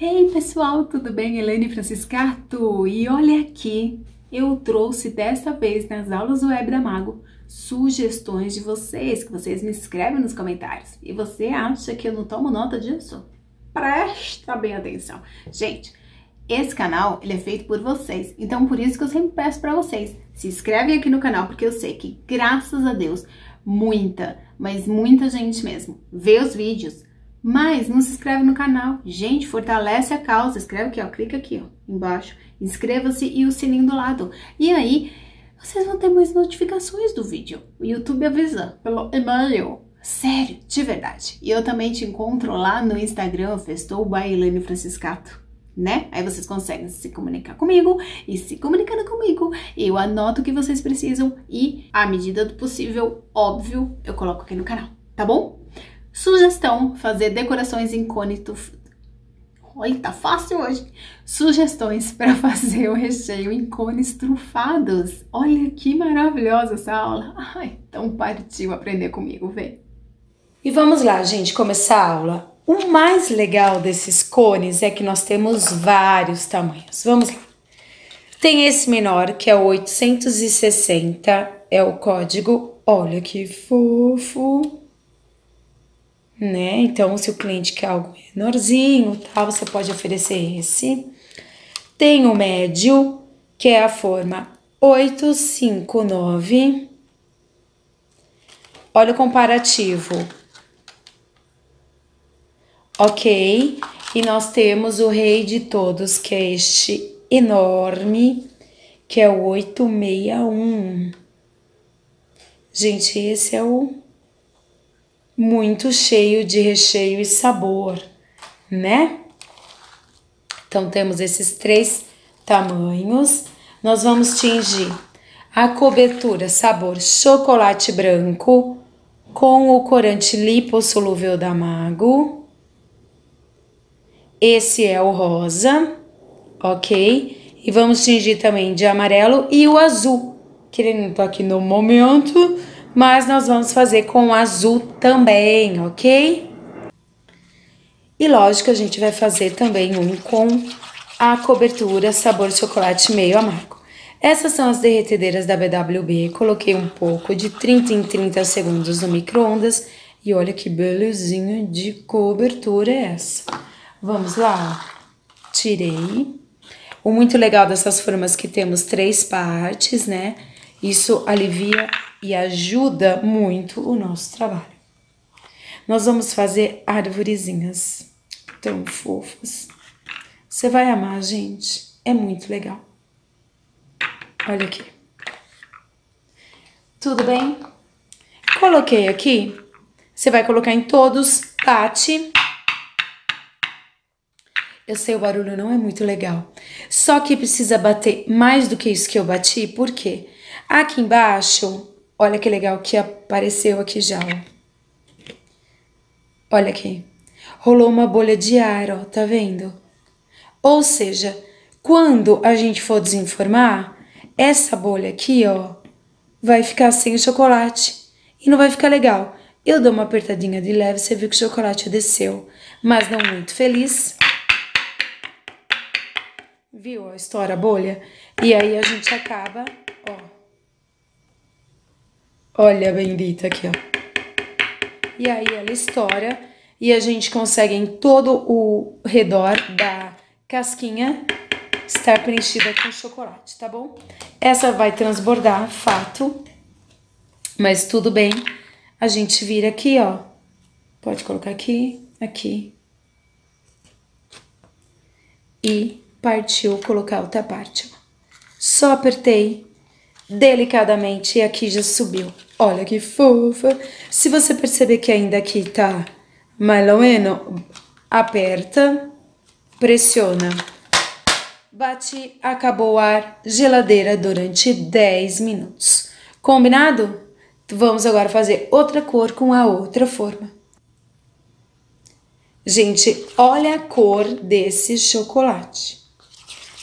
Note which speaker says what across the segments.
Speaker 1: Ei pessoal, tudo bem? Elaine Franciscato e olha aqui, eu trouxe dessa vez nas aulas web da Mago sugestões de vocês, que vocês me escrevem nos comentários. E você acha que eu não tomo nota disso? Presta bem atenção. Gente, esse canal ele é feito por vocês, então por isso que eu sempre peço para vocês, se inscrevem aqui no canal, porque eu sei que, graças a Deus, muita, mas muita gente mesmo, vê os vídeos, mas não se inscreve no canal. Gente, fortalece a causa, escreve aqui, ó, clica aqui, ó, embaixo, inscreva-se e o sininho do lado. E aí, vocês vão ter mais notificações do vídeo. O YouTube avisa pelo e-mail. Sério, de verdade. E eu também te encontro lá no Instagram, Festou by Elaine Franciscato né? Aí vocês conseguem se comunicar comigo e se comunicando comigo, eu anoto o que vocês precisam e, à medida do possível, óbvio, eu coloco aqui no canal, tá bom? Sugestão: fazer decorações incôgnito. Olha, tá fácil hoje. Sugestões para fazer o recheio em cones trufados. Olha que maravilhosa essa aula. Ai, então partiu aprender comigo, vem.
Speaker 2: E vamos lá, gente, começar a aula. O mais legal desses cones é que nós temos vários tamanhos. Vamos lá. Tem esse menor, que é o 860, é o código. Olha que fofo. Né? Então, se o cliente quer algo menorzinho, tá? Você pode oferecer esse. Tem o médio, que é a forma 859. Olha o comparativo. Ok, e nós temos o rei de todos, que é este enorme, que é o 861. Gente, esse é o muito cheio de recheio e sabor, né? Então, temos esses três tamanhos. Nós vamos tingir a cobertura sabor chocolate branco com o corante lipossolúvel da Mago esse é o rosa, ok? E vamos tingir também de amarelo e o azul, que ele não tá aqui no momento, mas nós vamos fazer com azul também, ok? E lógico, a gente vai fazer também um com a cobertura sabor chocolate meio amargo. Essas são as derretedeiras da BWB, coloquei um pouco de 30 em 30 segundos no micro-ondas e olha que belezinha de cobertura é essa. Vamos lá. Tirei. O muito legal dessas formas que temos três partes, né? Isso alivia e ajuda muito o nosso trabalho. Nós vamos fazer arvorezinhas tão fofas. Você vai amar, gente. É muito legal. Olha aqui. Tudo bem? Coloquei aqui. Você vai colocar em todos, bate. Eu sei, o barulho não é muito legal. Só que precisa bater mais do que isso que eu bati, por quê? Aqui embaixo, olha que legal que apareceu aqui já, ó. Olha aqui. Rolou uma bolha de ar, ó, tá vendo? Ou seja, quando a gente for desenformar, essa bolha aqui, ó, vai ficar sem o chocolate. E não vai ficar legal. Eu dou uma apertadinha de leve, você viu que o chocolate desceu. Mas não muito feliz. Viu? Estoura a bolha. E aí a gente acaba. Olha a bendita aqui, ó. E aí ela estoura e a gente consegue em todo o redor da casquinha estar preenchida com chocolate, tá bom? Essa vai transbordar, fato. Mas tudo bem. A gente vira aqui, ó. Pode colocar aqui, aqui. E partiu colocar outra parte. Só apertei delicadamente aqui já subiu. Olha que fofa. Se você perceber que ainda aqui tá menos, aperta, pressiona. Bate, acabou o ar, geladeira durante 10 minutos. Combinado? Vamos agora fazer outra cor com a outra forma. Gente, olha a cor desse chocolate.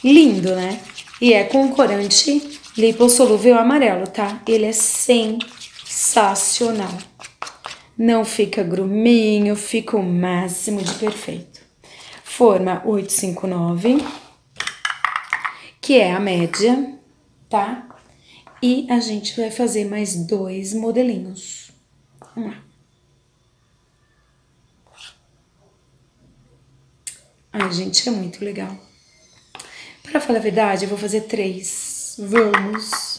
Speaker 2: Lindo, né? E é com corante lipossolúvel amarelo, tá? Ele é sensacional. Não fica gruminho, fica o máximo de perfeito. forma 859, que é a média, tá? E a gente vai fazer mais dois modelinhos. Vamos lá. Ai, gente, é muito legal. Para falar a verdade, eu vou fazer três. Vamos.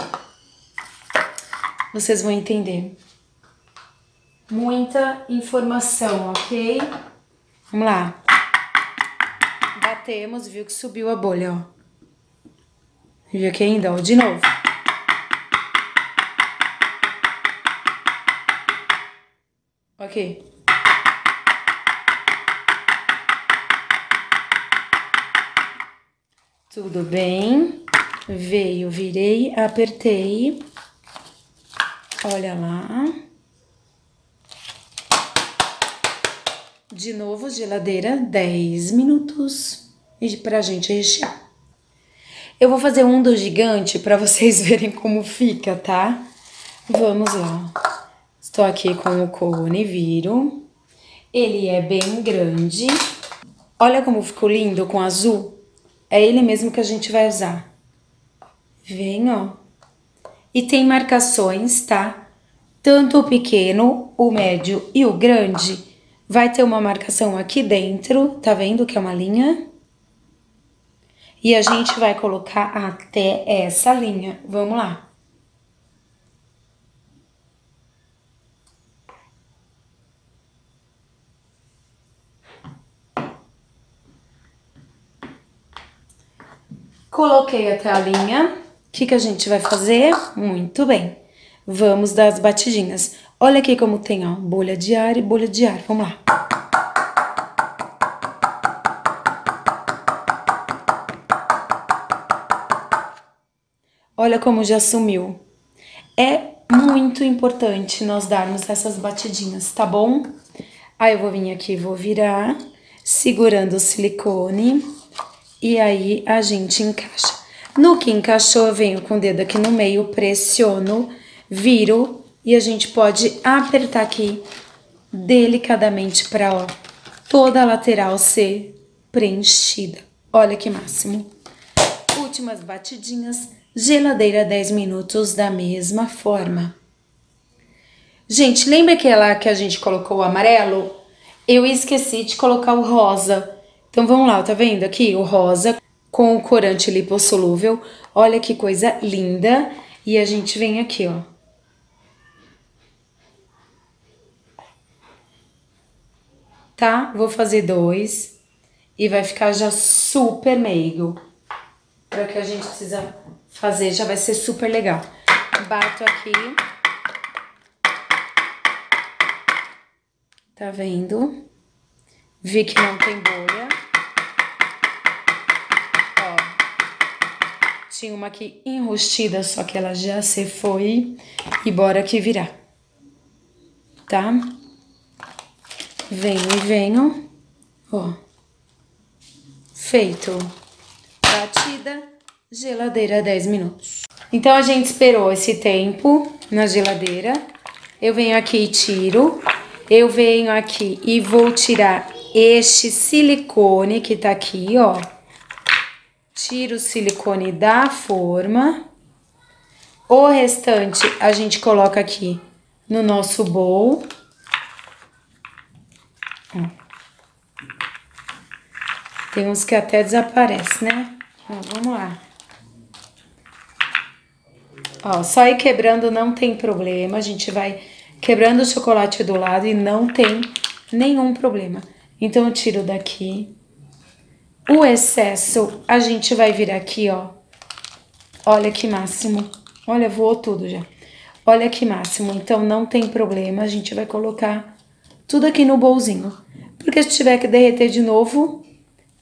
Speaker 2: Vocês vão entender. Muita informação, ok? Vamos lá. Batemos, viu que subiu a bolha, ó. Viu aqui ainda, ó, de novo. Ok. Tudo bem. Veio, virei, apertei. Olha lá. De novo, geladeira, 10 minutos e pra gente rechear. Eu vou fazer um do gigante para vocês verem como fica, tá? Vamos lá. Estou aqui com o cone, viro. Ele é bem grande. Olha como ficou lindo com azul. É ele mesmo que a gente vai usar. Vem, ó. E tem marcações, tá? Tanto o pequeno, o médio e o grande vai ter uma marcação aqui dentro, tá vendo que é uma linha? E a gente vai colocar até essa linha. Vamos lá. Coloquei até a linha. Que, que a gente vai fazer? Muito bem. Vamos dar as batidinhas. Olha aqui como tem, ó, bolha de ar e bolha de ar. Vamos lá. Olha como já sumiu. É muito importante nós darmos essas batidinhas, tá bom? Aí eu vou vir aqui, vou virar, segurando o silicone e aí a gente encaixa. No que encaixou, eu venho com o dedo aqui no meio, pressiono, viro e a gente pode apertar aqui delicadamente para toda a lateral ser preenchida. Olha que máximo. Últimas batidinhas, geladeira 10 minutos da mesma forma. Gente, lembra aquela que a gente colocou o amarelo? Eu esqueci de colocar o rosa. Então vamos lá, tá vendo aqui o rosa com o corante lipossolúvel. Olha que coisa linda. E a gente vem aqui, ó. Tá? Vou fazer dois. E vai ficar já super meigo. Para o que a gente precisa fazer, já vai ser super legal. Bato aqui. Tá vendo? Vi que não tem bolha. Tinha uma aqui enrustida, só que ela já se foi. E bora que virar. Tá? Venho e venho. Ó. Feito. Batida. Geladeira 10 minutos. Então, a gente esperou esse tempo na geladeira. Eu venho aqui e tiro. Eu venho aqui e vou tirar este silicone que tá aqui, ó tira o silicone da forma. O restante a gente coloca aqui no nosso bowl. Tem uns que até desaparece, né? Vamos lá. Ó, só ir quebrando não tem problema. A gente vai quebrando o chocolate do lado e não tem nenhum problema. Então, eu tiro daqui. O excesso, a gente vai vir aqui, ó. Olha que máximo. Olha, voou tudo já. Olha que máximo. Então, não tem problema. A gente vai colocar tudo aqui no bolzinho. Porque se tiver que derreter de novo,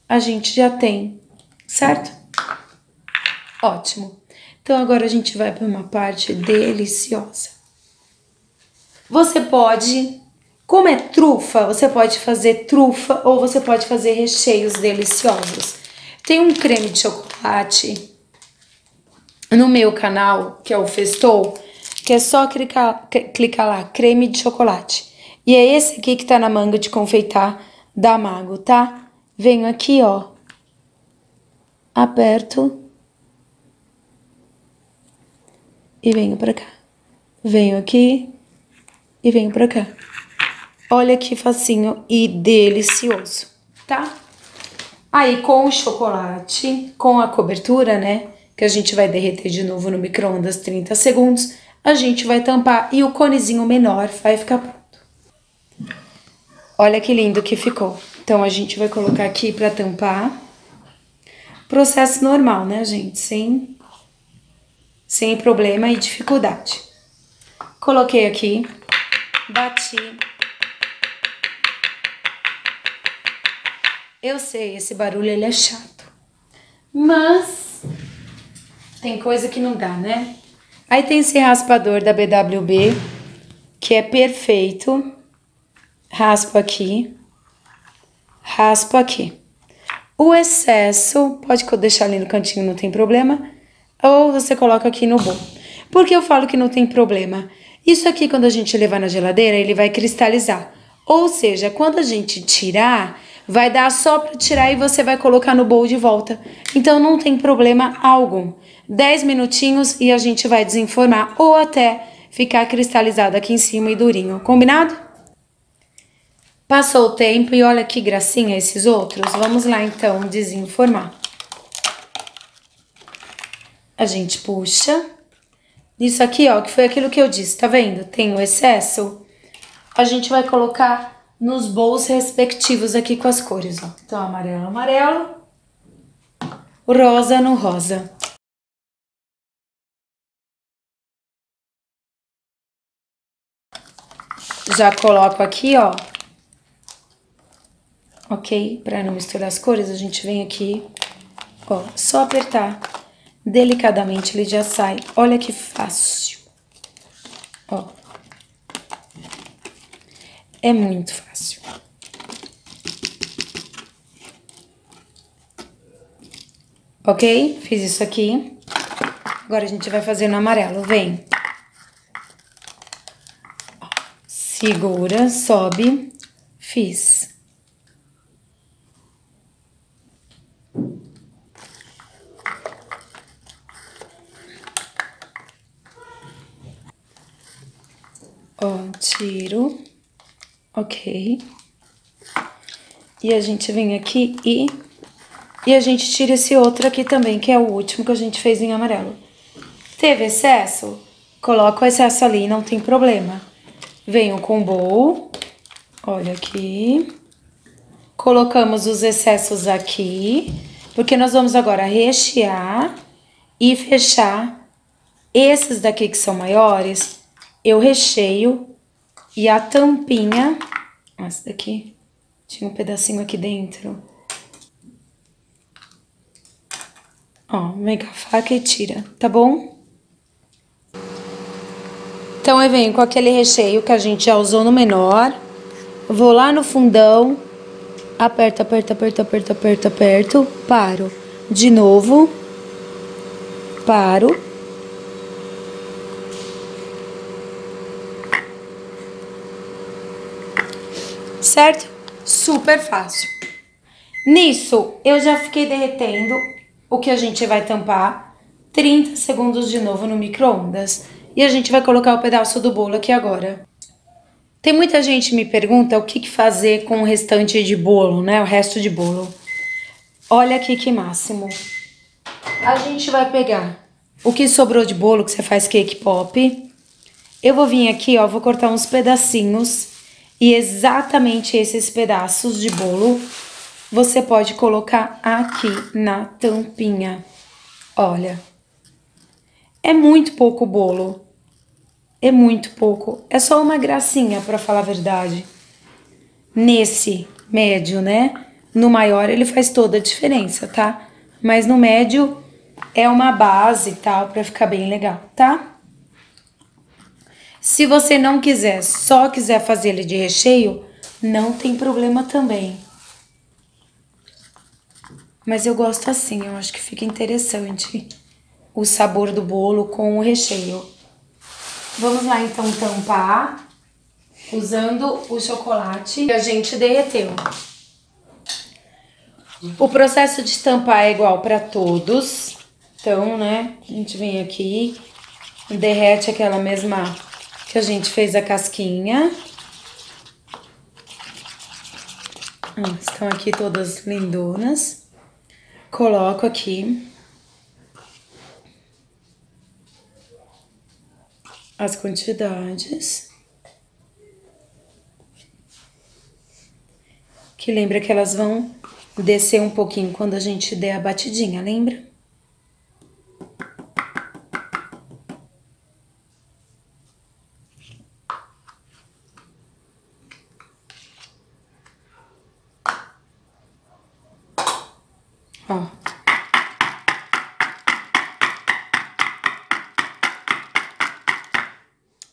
Speaker 2: a gente já tem, certo? Ótimo. Então, agora a gente vai para uma parte deliciosa. Você pode como é trufa, você pode fazer trufa ou você pode fazer recheios deliciosos. Tem um creme de chocolate no meu canal, que é o Festou, que é só clicar, clicar lá, creme de chocolate. E é esse aqui que tá na manga de confeitar da Mago, tá? venho aqui, ó, aperto e venho pra cá. Venho aqui e venho pra cá. Olha que facinho e delicioso, tá? Aí com o chocolate, com a cobertura, né? Que a gente vai derreter de novo no micro-ondas 30 segundos, a gente vai tampar e o conezinho menor vai ficar pronto. Olha que lindo que ficou. Então a gente vai colocar aqui para tampar. Processo normal, né, gente? Sem, sem problema e dificuldade. Coloquei aqui, bati. Eu sei, esse barulho ele é chato. Mas tem coisa que não dá, né? Aí tem esse raspador da BWB, que é perfeito. Raspo aqui. Raspo aqui. O excesso, pode deixar ali no cantinho, não tem problema. Ou você coloca aqui no bolo. Por que eu falo que não tem problema? Isso aqui, quando a gente levar na geladeira, ele vai cristalizar. Ou seja, quando a gente tirar, vai dar só para tirar e você vai colocar no bowl de volta. Então não tem problema algum. 10 minutinhos e a gente vai desenformar ou até ficar cristalizado aqui em cima e durinho. Combinado? Passou o tempo e olha que gracinha esses outros. Vamos lá então desenformar. A gente puxa. Isso aqui, ó, que foi aquilo que eu disse, tá vendo? Tem o excesso. A gente vai colocar nos bowls respectivos aqui com as cores, ó. Então, amarelo, amarelo, rosa no rosa. Já coloco aqui, ó. Ok? Para não misturar as cores, a gente vem aqui, ó, só apertar delicadamente ele já sai. Olha que fácil. Ó. É muito fácil. Ok? Fiz isso aqui. Agora a gente vai fazer no amarelo. Vem. Segura, sobe. Fiz. Ó, tiro. Ok. E a gente vem aqui e... E a gente tira esse outro aqui também, que é o último que a gente fez em amarelo. Teve excesso? Coloca o excesso ali, não tem problema. Venho com o bowl. Olha aqui. Colocamos os excessos aqui. Porque nós vamos agora rechear e fechar esses daqui que são maiores. Eu recheio e a tampinha, essa daqui, tinha um pedacinho aqui dentro. Ó, vem com a faca e tira, tá bom? Então, eu venho com aquele recheio que a gente já usou no menor. Vou lá no fundão, aperto, aperto, aperto, aperto, aperto, aperto, paro. De novo, paro certo? Super fácil. Nisso, eu já fiquei derretendo o que a gente vai tampar 30 segundos de novo no micro-ondas. E a gente vai colocar o pedaço do bolo aqui agora. Tem muita gente que me pergunta o que, que fazer com o restante de bolo, né? O resto de bolo. Olha aqui que máximo. A gente vai pegar o que sobrou de bolo que você faz cake pop. Eu vou vir aqui, ó, vou cortar uns pedacinhos e exatamente esses pedaços de bolo você pode colocar aqui na tampinha. Olha, é muito pouco bolo. É muito pouco. É só uma gracinha, para falar a verdade. Nesse médio, né? No maior ele faz toda a diferença, tá? Mas no médio é uma base e tal, para ficar bem legal, tá? Se você não quiser, só quiser fazer ele de recheio, não tem problema também. Mas eu gosto assim, eu acho que fica interessante o sabor do bolo com o recheio. Vamos lá então tampar usando o chocolate que a gente derreteu. O processo de estampar é igual para todos. Então, né, a gente vem aqui, derrete aquela mesma que a gente fez a casquinha. estão aqui todas lindonas. Coloco aqui. As quantidades. Que lembra que elas vão descer um pouquinho quando a gente der a batidinha, lembra? Ó.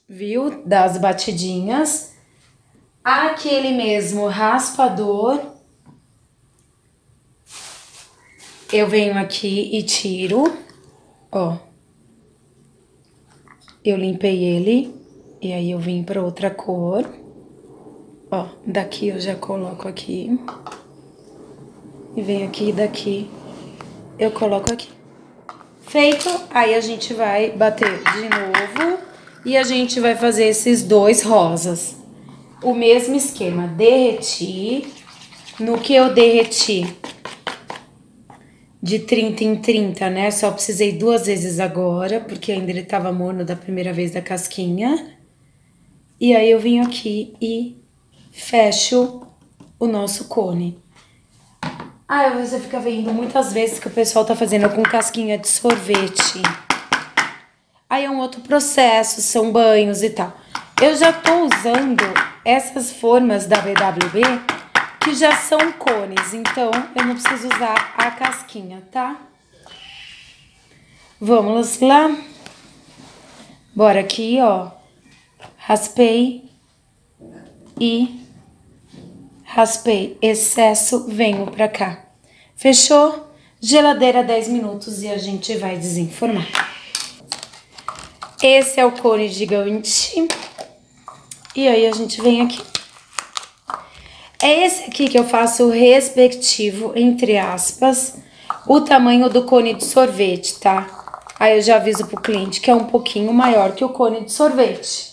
Speaker 2: Viu? Das batidinhas. Aquele mesmo raspador. Eu venho aqui e tiro, ó. Eu limpei ele e aí eu vim para outra cor. Ó, daqui eu já coloco aqui. E venho aqui e daqui eu coloco aqui. Feito, aí a gente vai bater de novo e a gente vai fazer esses dois rosas. O mesmo esquema, derreti. No que eu derreti de 30 em 30, né? Só precisei duas vezes agora, porque ainda ele tava morno da primeira vez da casquinha. E aí eu vim aqui e fecho o nosso cone. Ah, você fica vendo muitas vezes que o pessoal tá fazendo com casquinha de sorvete. Aí é um outro processo, são banhos e tal. Eu já tô usando essas formas da BWB que já são cones, então eu não preciso usar a casquinha, tá? Vamos lá. Bora aqui, ó. Raspei e raspei excesso, venho pra cá. Fechou? Geladeira 10 minutos e a gente vai desenformar. Esse é o cone gigante. E aí a gente vem aqui. É esse aqui que eu faço o respectivo, entre aspas, o tamanho do cone de sorvete, tá? Aí eu já aviso pro cliente que é um pouquinho maior que o cone de sorvete.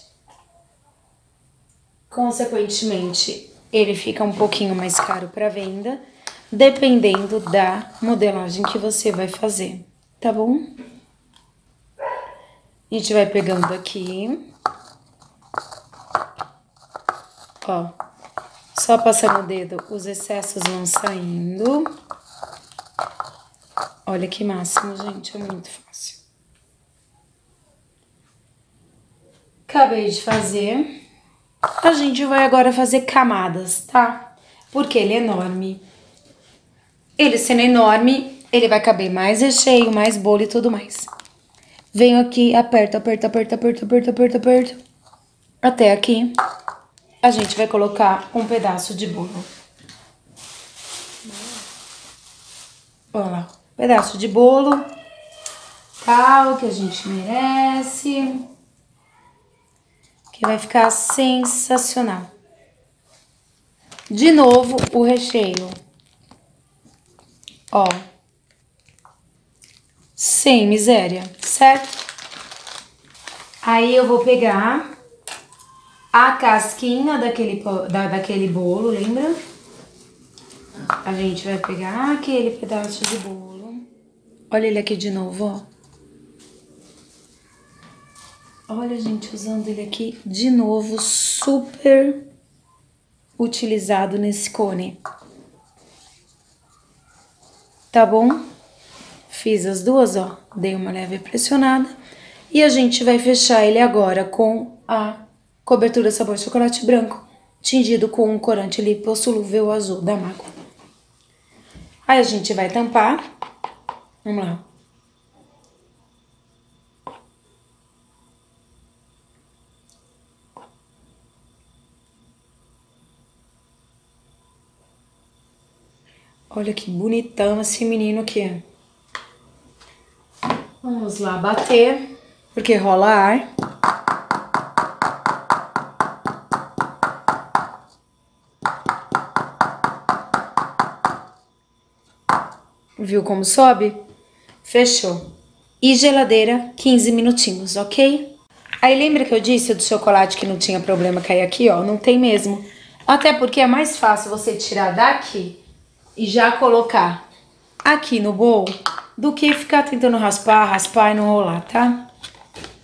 Speaker 2: Consequentemente, ele fica um pouquinho mais caro para venda, dependendo da modelagem que você vai fazer, tá bom? A gente vai pegando aqui. Ó, só passando o dedo, os excessos vão saindo. Olha que máximo, gente, é muito fácil. Acabei de fazer. A gente vai agora fazer camadas, tá? Porque ele é enorme. Ele sendo enorme, ele vai caber mais recheio, mais bolo e tudo mais. Venho aqui, aperto, aperto, aperto, aperto, aperto, aperto, aperto. Até aqui. A gente vai colocar um pedaço de bolo. Olha lá, pedaço de bolo. Tal, que a gente merece que vai ficar sensacional. De novo, o recheio. Ó. Sem miséria, certo? Aí eu vou pegar a casquinha daquele, da, daquele bolo, lembra? A gente vai pegar aquele pedaço de bolo. Olha ele aqui de novo, ó. Olha, gente, usando ele aqui de novo, super utilizado nesse cone. Tá bom? Fiz as duas, ó, dei uma leve pressionada. E a gente vai fechar ele agora com a cobertura sabor chocolate branco, tingido com um corante lipossolúvel azul da Mago. Aí a gente vai tampar. Vamos lá. Olha que bonitão esse menino aqui. Vamos lá bater, porque rola ar. Viu como sobe? Fechou. E geladeira, 15 minutinhos, ok? Aí lembra que eu disse do chocolate que não tinha problema cair aqui, ó? Não tem mesmo. Até porque é mais fácil você tirar daqui e já colocar aqui no bowl do que ficar tentando raspar, raspar e não rolar, tá?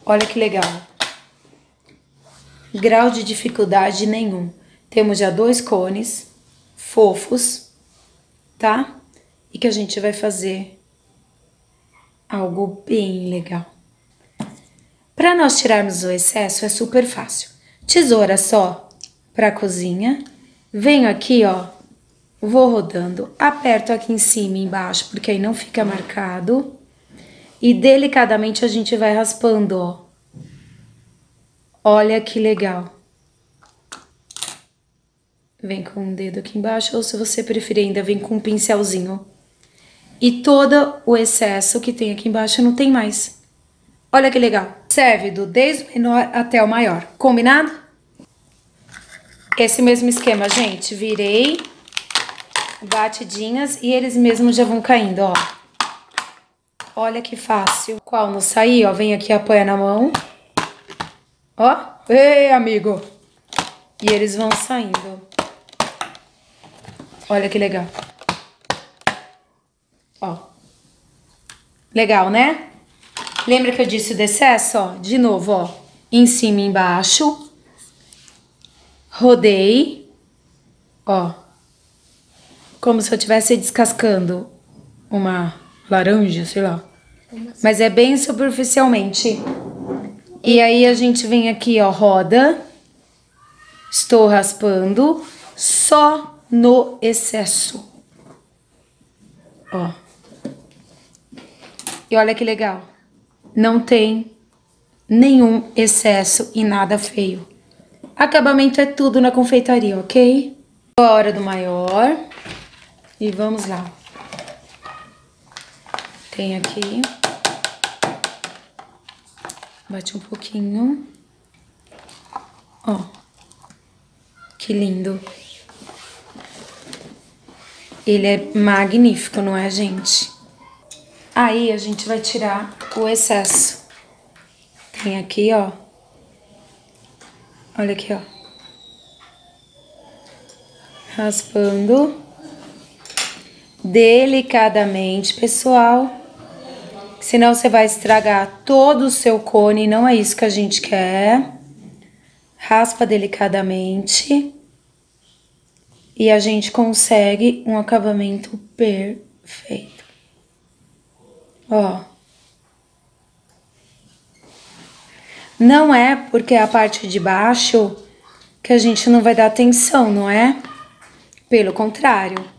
Speaker 2: Olha que legal. Grau de dificuldade nenhum. Temos já dois cones fofos, tá? E que a gente vai fazer algo bem legal. Para nós tirarmos o excesso é super fácil. Tesoura só para cozinha. Venho aqui, ó, vou rodando, aperto aqui em cima e embaixo, porque aí não fica marcado. E delicadamente a gente vai raspando, ó. Olha que legal. Vem com um dedo aqui embaixo, ou se você preferir ainda, vem com um pincelzinho. E todo o excesso que tem aqui embaixo não tem mais. Olha que legal. Serve do desde o menor até o maior. Combinado? Esse mesmo esquema, gente. Virei batidinhas e eles mesmos já vão caindo, ó. Olha que fácil. Qual não sair, ó, vem aqui, apoia na mão. Ó, ei, amigo. E eles vão saindo. Olha que legal. Ó. Legal, né? Lembra que eu disse o excesso, ó? De novo, ó. Em cima e embaixo. Rodei. Ó como se eu estivesse descascando uma laranja, sei lá. Mas é bem superficialmente. E aí a gente vem aqui, ó, roda. Estou raspando só no excesso. Ó. E olha que legal. Não tem nenhum excesso e nada feio. Acabamento é tudo na confeitaria, ok? Hora do maior. E vamos lá. Tem aqui. Bate um pouquinho. Ó. Que lindo. Ele é magnífico, não é, gente? Aí a gente vai tirar o excesso. Tem aqui, ó. Olha aqui, ó. Raspando delicadamente, pessoal. Senão você vai estragar todo o seu cone, não é isso que a gente quer. Raspa delicadamente. E a gente consegue um acabamento perfeito. Ó. Não é porque a parte de baixo que a gente não vai dar atenção, não é? Pelo contrário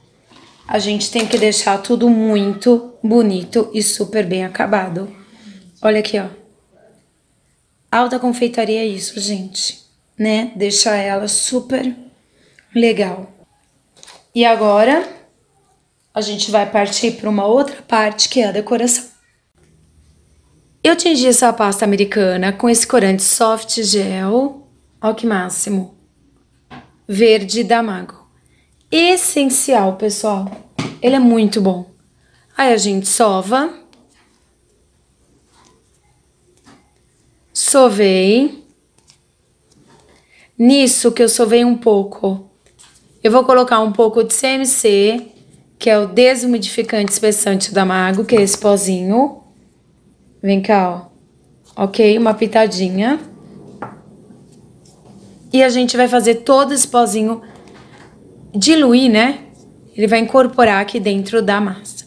Speaker 2: a gente tem que deixar tudo muito bonito e super bem acabado. Olha aqui, ó. Alta confeitaria é isso, gente, né? Deixar ela super legal. E agora a gente vai partir para uma outra parte que é a decoração. Eu tingi essa pasta americana com esse corante soft gel, ó que máximo, verde da Mago essencial, pessoal. Ele é muito bom. Aí a gente sova. Sovei. Nisso que eu sovei um pouco, eu vou colocar um pouco de CMC, que é o desumidificante espessante da Mago, que é esse pozinho. Vem cá, ó. Ok? Uma pitadinha. E a gente vai fazer todo esse pozinho diluir, né? Ele vai incorporar aqui dentro da massa.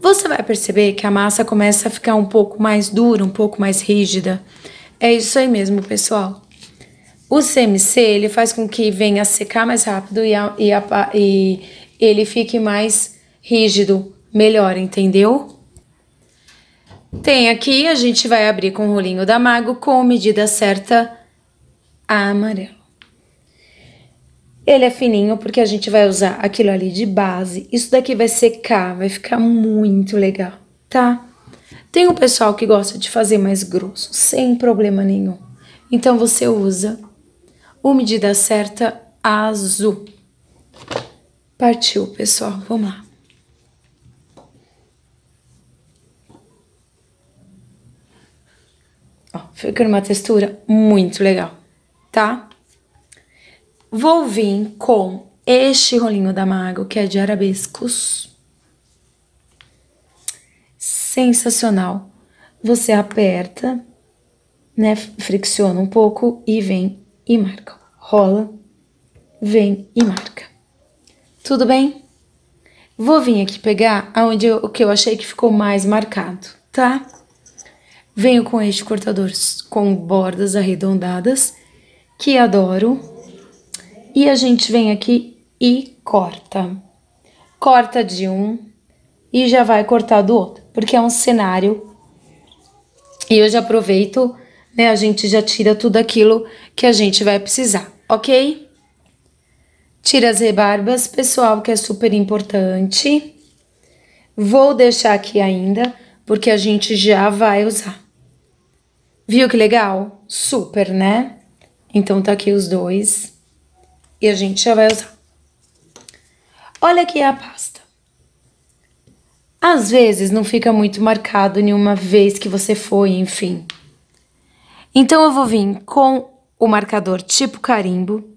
Speaker 2: Você vai perceber que a massa começa a ficar um pouco mais dura, um pouco mais rígida. É isso aí mesmo, pessoal. O CMC, ele faz com que venha secar mais rápido e, a, e, a, e ele fique mais rígido, melhor, entendeu? Tem aqui, a gente vai abrir com o rolinho da Mago com medida certa amarelo. Ele é fininho porque a gente vai usar aquilo ali de base. Isso daqui vai secar, vai ficar muito legal, tá? Tem o um pessoal que gosta de fazer mais grosso, sem problema nenhum. Então você usa o medida certa azul. Partiu, pessoal. Vamos lá. Ó, fica numa textura muito legal, tá? Vou vir com este rolinho da Mago, que é de arabescos. Sensacional. Você aperta, né, fricciona um pouco e vem e marca. Rola, vem e marca. Tudo bem? Vou vir aqui pegar aonde eu, o que eu achei que ficou mais marcado, tá? Venho com este cortador com bordas arredondadas, que adoro. E a gente vem aqui e corta. Corta de um e já vai cortar do outro, porque é um cenário. E eu já aproveito, né? A gente já tira tudo aquilo que a gente vai precisar, ok? Tira as rebarbas, pessoal, que é super importante. Vou deixar aqui ainda, porque a gente já vai usar. Viu que legal? Super, né? Então tá aqui os dois. E a gente já vai usar. Olha aqui a pasta. Às vezes não fica muito marcado nenhuma vez que você foi, enfim. Então eu vou vir com o marcador tipo carimbo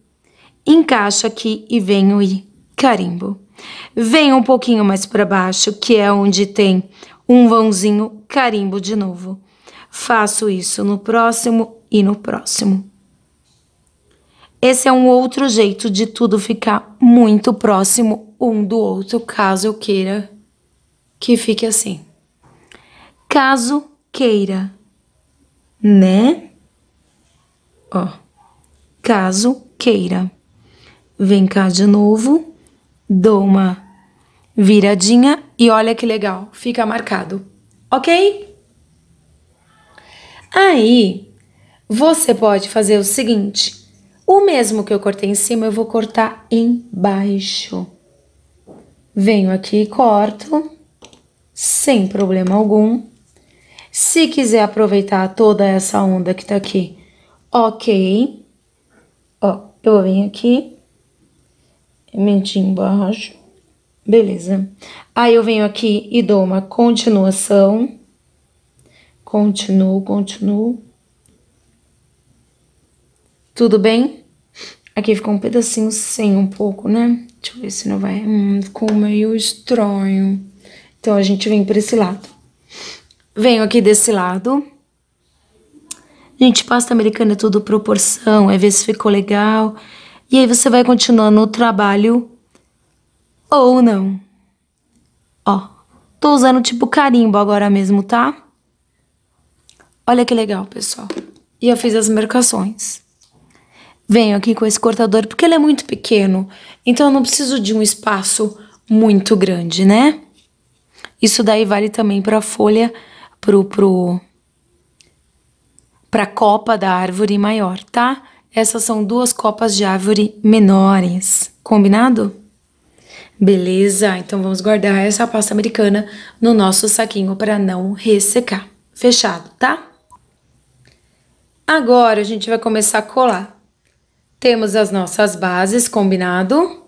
Speaker 2: encaixa aqui e venho e carimbo. Venho um pouquinho mais para baixo, que é onde tem um vãozinho, carimbo de novo. Faço isso no próximo e no próximo. Esse é um outro jeito de tudo ficar muito próximo um do outro, caso eu queira que fique assim. Caso queira, né? Ó, caso queira. Vem cá de novo, dou uma viradinha e olha que legal, fica marcado, ok? Aí, você pode fazer o seguinte, o mesmo que eu cortei em cima, eu vou cortar embaixo. Venho aqui e corto, sem problema algum. Se quiser aproveitar toda essa onda que tá aqui, ok. Ó, eu venho aqui mentinho embaixo. Beleza. Aí eu venho aqui e dou uma continuação. Continuo, continuo. Tudo bem? Aqui ficou um pedacinho sem um pouco, né? Deixa eu ver se não vai... Hum, ficou meio estranho. Então, a gente vem por esse lado. Venho aqui desse lado. Gente, pasta americana é tudo proporção, é ver se ficou legal. E aí você vai continuando o trabalho ou não. Ó, tô usando tipo carimbo agora mesmo, tá? Olha que legal, pessoal. E eu fiz as marcações. Venho aqui com esse cortador porque ele é muito pequeno, então eu não preciso de um espaço muito grande, né? Isso daí vale também para a folha, pro, pro, pra copa da árvore maior, tá? Essas são duas copas de árvore menores, combinado? Beleza, então vamos guardar essa pasta americana no nosso saquinho para não ressecar. Fechado, tá? Agora a gente vai começar a colar. Temos as nossas bases, combinado?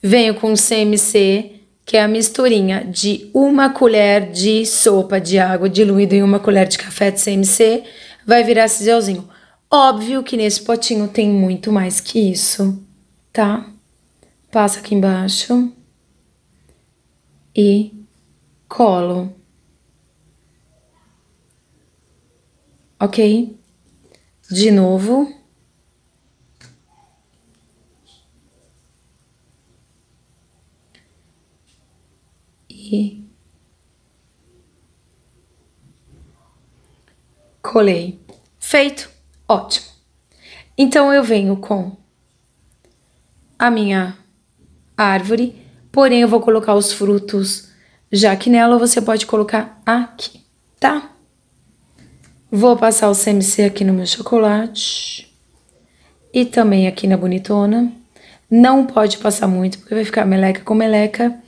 Speaker 2: Venho com CMC, que é a misturinha de uma colher de sopa de água diluída em uma colher de café de CMC, vai virar esse gelzinho. Óbvio que nesse potinho tem muito mais que isso, tá? Passa aqui embaixo e colo. Ok? De novo. E colei. Feito. Ótimo. Então eu venho com a minha árvore, porém eu vou colocar os frutos já que nela você pode colocar aqui, tá? Vou passar o CMC aqui no meu chocolate e também aqui na bonitona. Não pode passar muito porque vai ficar meleca com meleca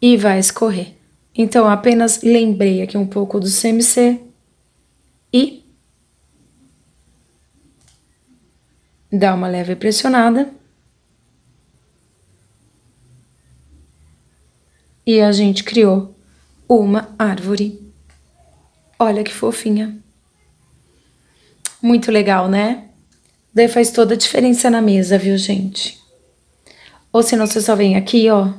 Speaker 2: e vai escorrer. Então apenas lembrei aqui um pouco do CMC e dá uma leve pressionada. E a gente criou uma árvore. Olha que fofinha. Muito legal, né? Daí faz toda a diferença na mesa, viu, gente? Ou senão você só vem aqui, ó.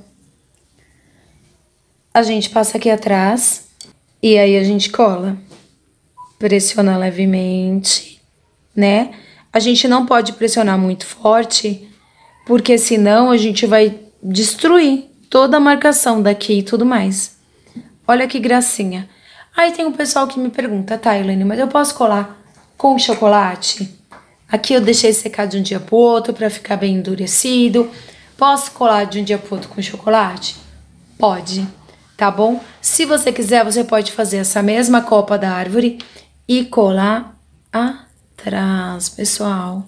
Speaker 2: A gente passa aqui atrás e aí a gente cola. Pressiona levemente, né? A gente não pode pressionar muito forte, porque senão a gente vai destruir toda a marcação daqui e tudo mais. Olha que gracinha. Aí tem um pessoal que me pergunta, tá, Elaine, mas eu posso colar com chocolate? Aqui eu deixei secar de um dia pro outro para ficar bem endurecido. Posso colar de um dia pro outro com chocolate? Pode, tá bom? Se você quiser, você pode fazer essa mesma copa da árvore e colar atrás, pessoal.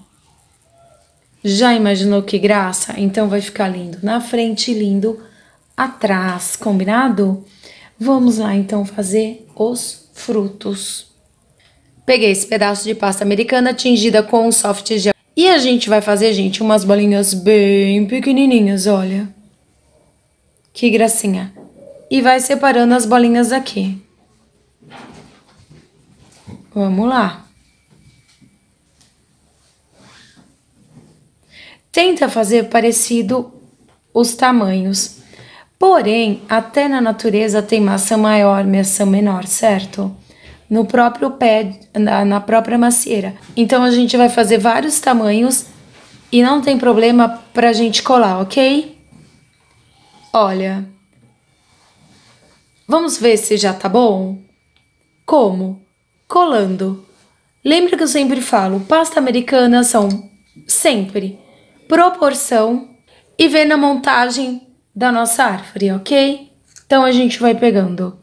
Speaker 2: Já imaginou que graça? Então vai ficar lindo na frente, lindo atrás, combinado? Vamos lá então fazer os frutos. Peguei esse pedaço de pasta americana tingida com soft gel. E a gente vai fazer, gente, umas bolinhas bem pequenininhas, olha. Que gracinha. E vai separando as bolinhas aqui. Vamos lá. Tenta fazer parecido os tamanhos. Porém, até na natureza tem maçã maior, maçã menor, certo? No próprio pé, na, na própria macieira. Então a gente vai fazer vários tamanhos e não tem problema pra gente colar, ok? Olha. Vamos ver se já tá bom? Como? Colando. Lembra que eu sempre falo, pasta americana são sempre proporção e ver na montagem da nossa árvore, ok? Então a gente vai pegando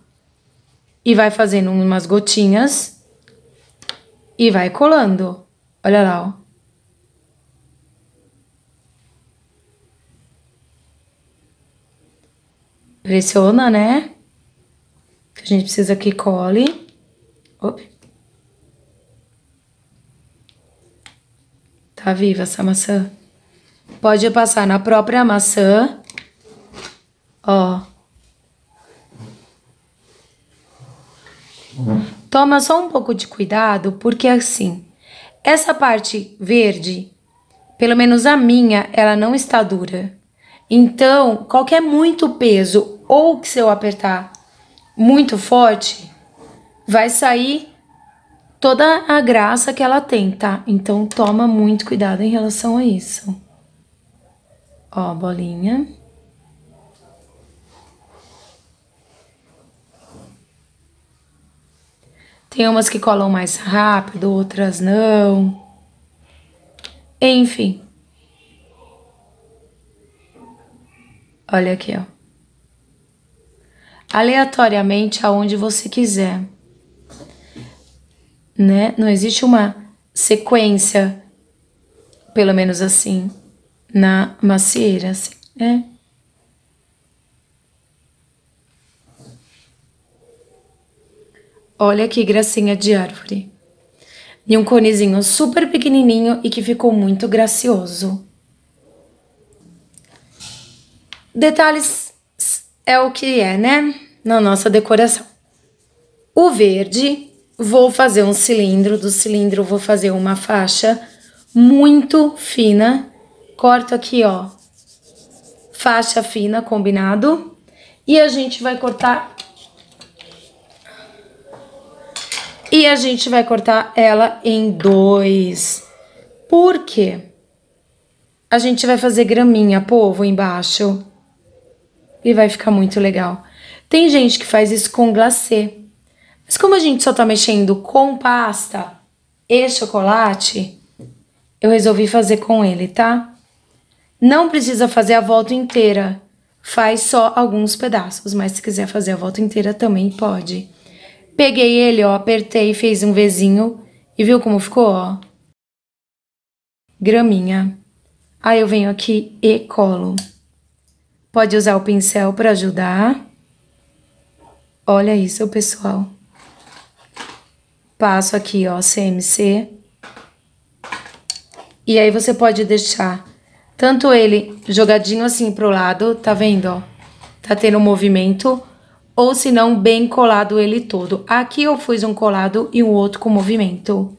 Speaker 2: e vai fazendo umas gotinhas e vai colando. Olha lá, ó. Pressiona, né? Gente precisa que cole. Tá viva essa maçã. Pode passar na própria maçã. Ó. Toma só um pouco de cuidado, porque assim, essa parte verde, pelo menos a minha, ela não está dura. Então, qualquer muito peso ou que se eu apertar muito forte, vai sair toda a graça que ela tem, tá? Então, toma muito cuidado em relação a isso. Ó, bolinha. Tem umas que colam mais rápido, outras não. Enfim. Olha aqui, ó. Aleatoriamente aonde você quiser. Né? Não existe uma sequência, pelo menos assim na macieira, assim, né? Olha que gracinha de árvore. E um conezinho super pequenininho e que ficou muito gracioso. Detalhes é o que é, né? Na nossa decoração. O verde, vou fazer um cilindro. Do cilindro, vou fazer uma faixa muito fina corto aqui, ó, faixa fina, combinado? E a gente vai cortar... E a gente vai cortar ela em dois. Por quê? A gente vai fazer graminha, povo, embaixo. E vai ficar muito legal. Tem gente que faz isso com glacê. Mas como a gente só tá mexendo com pasta e chocolate, eu resolvi fazer com ele, tá? Não precisa fazer a volta inteira, faz só alguns pedaços, mas se quiser fazer a volta inteira também pode. Peguei ele, ó, apertei, fez um Vzinho e viu como ficou, ó? Graminha. Aí eu venho aqui e colo. Pode usar o pincel para ajudar. Olha isso, pessoal. Passo aqui, ó, CMC. E aí você pode deixar tanto ele jogadinho assim pro lado, tá vendo, ó? Tá tendo movimento. Ou se não, bem colado ele todo. Aqui eu fiz um colado e um outro com movimento.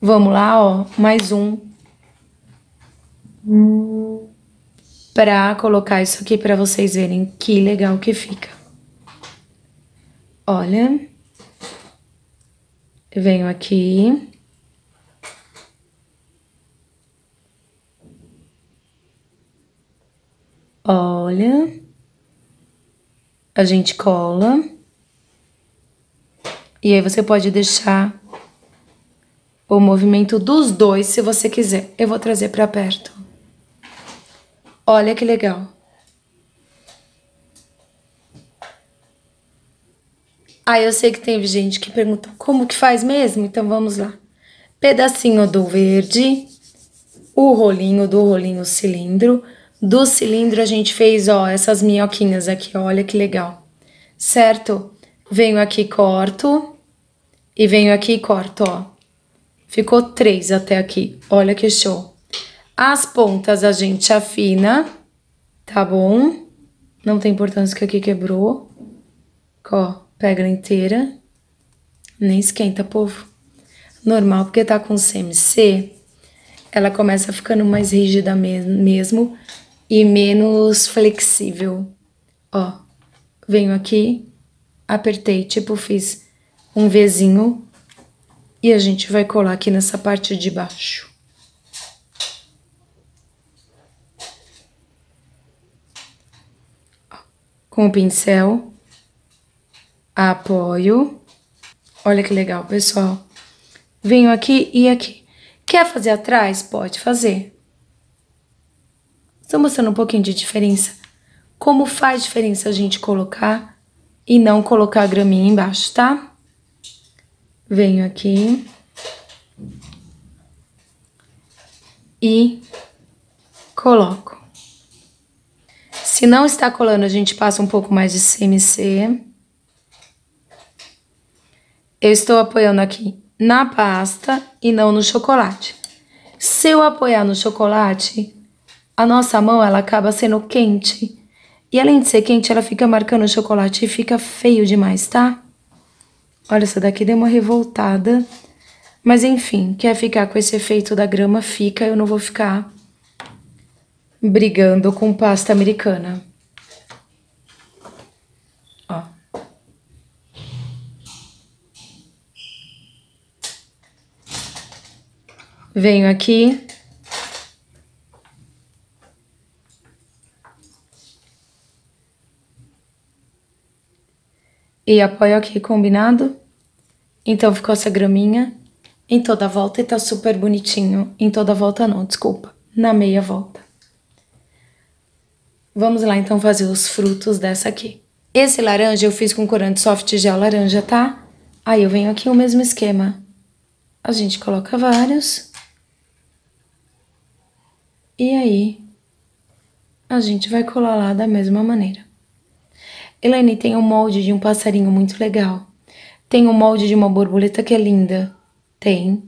Speaker 2: Vamos lá, ó, mais um. Pra colocar isso aqui pra vocês verem que legal que fica. Olha. Venho aqui. Olha. A gente cola. E aí você pode deixar o movimento dos dois, se você quiser. Eu vou trazer para perto. Olha que legal. Ah, eu sei que tem gente que pergunta como que faz mesmo, então vamos lá. Pedacinho do verde, o rolinho do rolinho cilindro. Do cilindro a gente fez, ó, essas minhoquinhas aqui, olha que legal. Certo? Venho aqui, corto. E venho aqui e corto, ó. Ficou três até aqui. Olha que show. As pontas a gente afina, tá bom? Não tem importância que aqui quebrou. Ó, pega inteira. Nem esquenta, povo. Normal, porque tá com CMC, ela começa ficando mais rígida mesmo e menos flexível. Ó, venho aqui, apertei, tipo fiz um Vzinho e a gente vai colar aqui nessa parte de baixo. Com o pincel, apoio. Olha que legal, pessoal. Venho aqui e aqui. Quer fazer atrás? Pode fazer. Estou mostrando um pouquinho de diferença. Como faz diferença a gente colocar e não colocar a graminha embaixo, tá? venho aqui e coloco. Se não está colando, a gente passa um pouco mais de CMC. Eu estou apoiando aqui na pasta e não no chocolate. Se eu apoiar no chocolate, a nossa mão ela acaba sendo quente. E além de ser quente, ela fica marcando o chocolate e fica feio demais, tá? Olha, essa daqui deu uma revoltada. Mas enfim, quer ficar com esse efeito da grama, fica. Eu não vou ficar brigando com pasta americana. Ó. Venho aqui. E apoio aqui, combinado? Então ficou essa graminha em toda volta e tá super bonitinho. Em toda volta não, desculpa. Na meia volta. Vamos lá então fazer os frutos dessa aqui. Esse laranja eu fiz com corante soft gel laranja, tá? Aí eu venho aqui o mesmo esquema. A gente coloca vários. E aí, a gente vai colar lá da mesma maneira. Elaine tem um molde de um passarinho muito legal. Tem um molde de uma borboleta que é linda. Tem.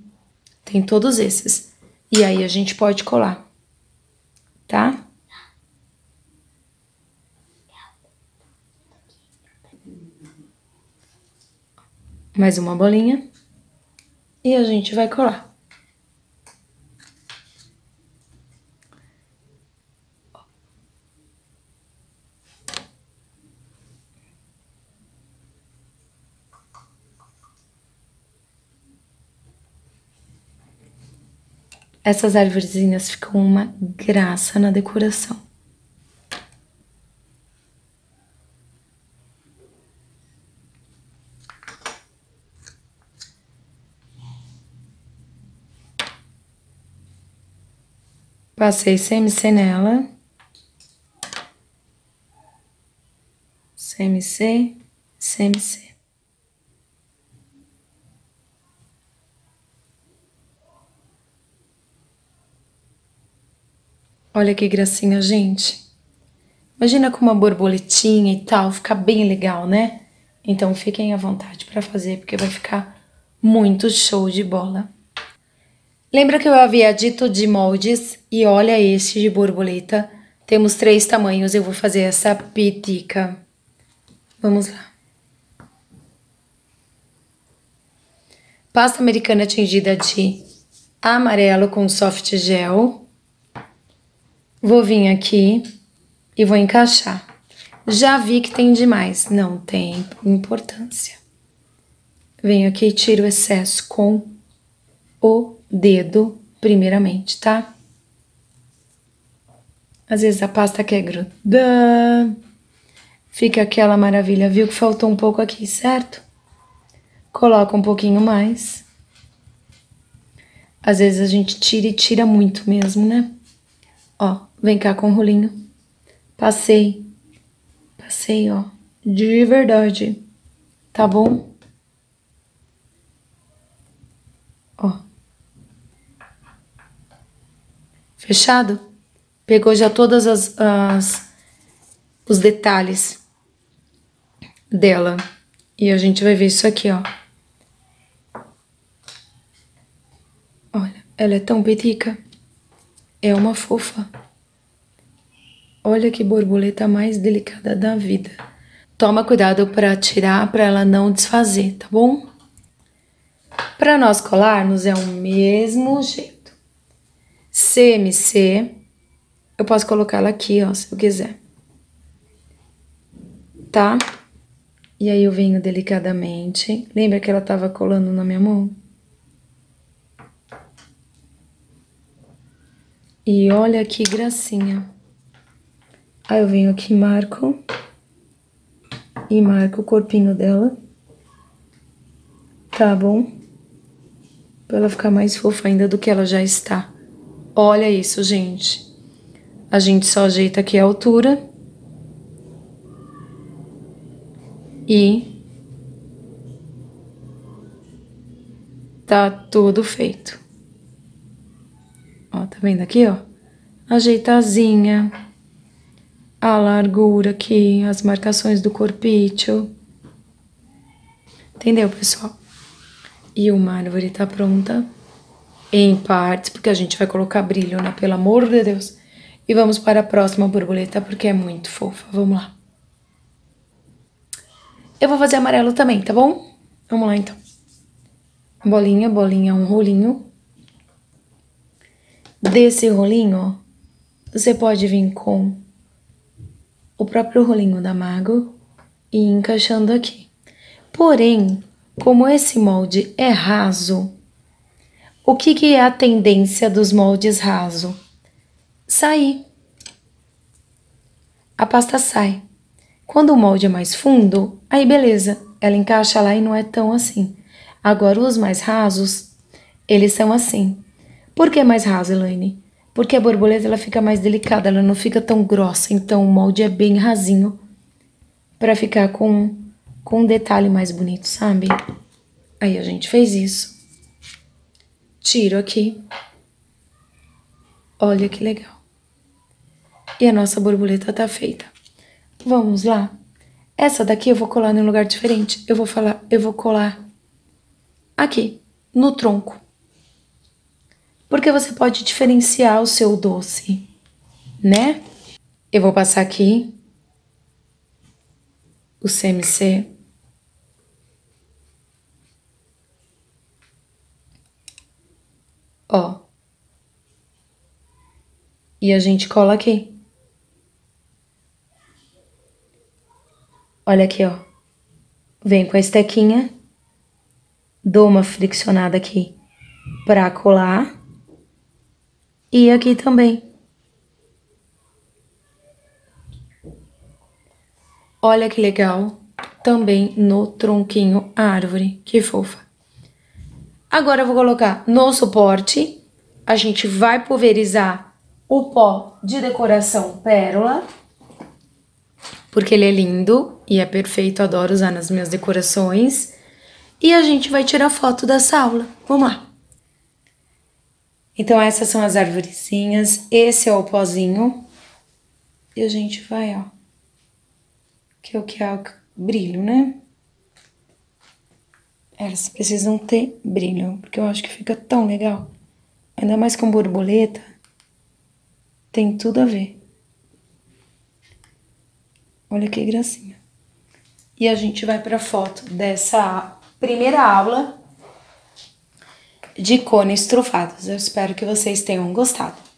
Speaker 2: Tem todos esses. E aí a gente pode colar. Tá? Mais uma bolinha. E a gente vai colar. Essas árvorezinhas ficam uma graça na decoração. Passei CMC nela. CMC, CMC. Olha que gracinha, gente. Imagina com uma borboletinha e tal, fica bem legal, né? Então fiquem à vontade para fazer, porque vai ficar muito show de bola. Lembra que eu havia dito de moldes? E olha este de borboleta. Temos três tamanhos, eu vou fazer essa pitica. Vamos lá. Pasta americana tingida de amarelo com soft gel. Vou vir aqui e vou encaixar. Já vi que tem demais, não tem importância. Venho aqui e tiro o excesso com o dedo, primeiramente, tá? Às vezes a pasta quer grudar. Fica aquela maravilha. Viu que faltou um pouco aqui, certo? Coloca um pouquinho mais. Às vezes a gente tira e tira muito mesmo, né? Ó, vem cá com o rolinho. Passei. Passei, ó. De verdade. Tá bom? Ó. Fechado? Pegou já todas as, as os detalhes dela. E a gente vai ver isso aqui, ó. Olha, ela é tão petica. É uma fofa. Olha que borboleta mais delicada da vida. Toma cuidado para tirar, para ela não desfazer, tá bom? Para nós colarmos é o mesmo jeito. CMC, eu posso colocar ela aqui, ó, se eu quiser. Tá? E aí eu venho delicadamente. Lembra que ela tava colando na minha mão? E olha que gracinha. Aí eu venho aqui marco. E marco o corpinho dela. Tá bom? Pra ela ficar mais fofa ainda do que ela já está. Olha isso, gente. A gente só ajeita aqui a altura. e tá tudo feito. Ó, tá vendo aqui, ó? Ajeitazinha, a largura aqui, as marcações do corpício. Entendeu, pessoal? E uma árvore tá pronta em partes, porque a gente vai colocar brilho, né? Pelo amor de Deus. E vamos para a próxima borboleta, porque é muito fofa. Vamos lá. Eu vou fazer amarelo também, tá bom? Vamos lá, então. Bolinha, bolinha, um rolinho. Desse rolinho, você pode vir com o próprio rolinho da Mago e encaixando aqui. Porém, como esse molde é raso, o que, que é a tendência dos moldes raso? Sair. A pasta sai. Quando o molde é mais fundo, aí beleza, ela encaixa lá e não é tão assim. Agora, os mais rasos, eles são assim. Por que mais raso, Elaine? Porque a borboleta ela fica mais delicada, ela não fica tão grossa, então o molde é bem rasinho para ficar com, com um detalhe mais bonito, sabe? Aí a gente fez isso. Tiro aqui. Olha que legal. E a nossa borboleta tá feita. Vamos lá? Essa daqui eu vou colar em um lugar diferente. Eu vou falar, eu vou colar aqui, no tronco. Porque você pode diferenciar o seu doce, né? Eu vou passar aqui o CMC. Ó. E a gente cola aqui. Olha aqui, ó. Vem com a estequinha. Dou uma friccionada aqui pra colar. E aqui também. Olha que legal. Também no tronquinho árvore. Que fofa. Agora eu vou colocar no suporte. A gente vai pulverizar o pó de decoração pérola porque ele é lindo e é perfeito, adoro usar nas minhas decorações. E a gente vai tirar foto dessa aula. Vamos lá. Então essas são as arvorezinhas, esse é o pozinho. E a gente vai, ó. Que é o que é o brilho, né? Elas precisam ter brilho, porque eu acho que fica tão legal. Ainda mais com borboleta. Tem tudo a ver. Olha que gracinha. E a gente vai para foto dessa primeira aula. de cones trufados. Eu espero que vocês tenham gostado.